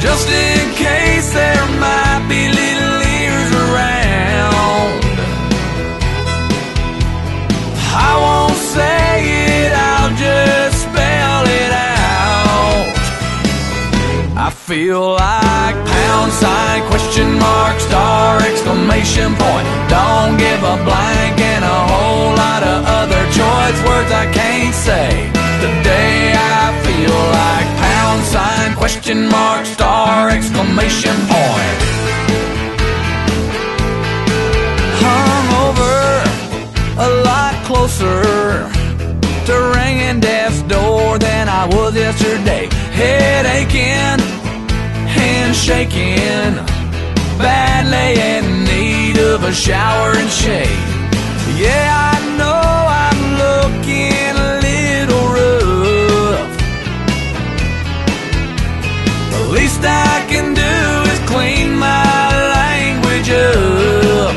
Just in case there might be little ears around. I won't say it, I'll just spell it out. I feel like pound sign, question mark, star, exclamation point. Don't give a blank and a whole lot of other choice words I can't say. Today question mark, star, exclamation point. Hung over a lot closer to ringing death's door than I was yesterday. Head aching, hand shaking, badly in need of a shower and shade. Yeah, least I can do is clean my language up.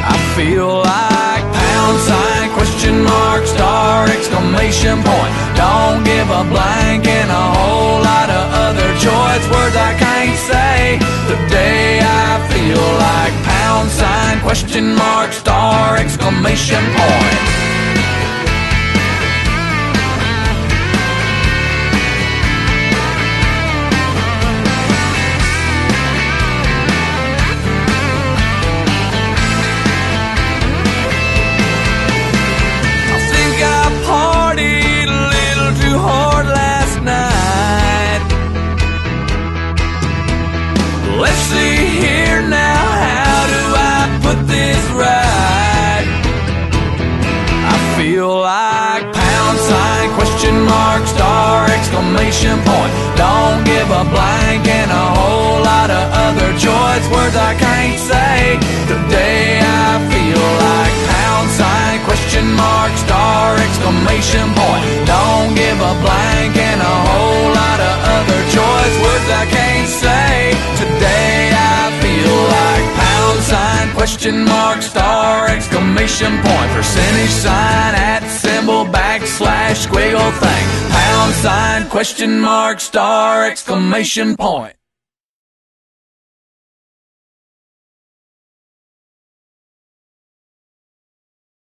I feel like pound sign, question mark, star, exclamation point. Don't give a blank and a whole lot of other choice words I can't say. Today I feel like pound sign, question mark, star, exclamation point. Let's see here now, how do I put this right? I feel like pound sign, question mark, star, exclamation point. Don't give a blank and a whole lot of other choice words I can't say. Question mark, star, exclamation point. Percentage sign, at symbol, backslash, squiggle thing. Pound sign, question mark, star, exclamation point.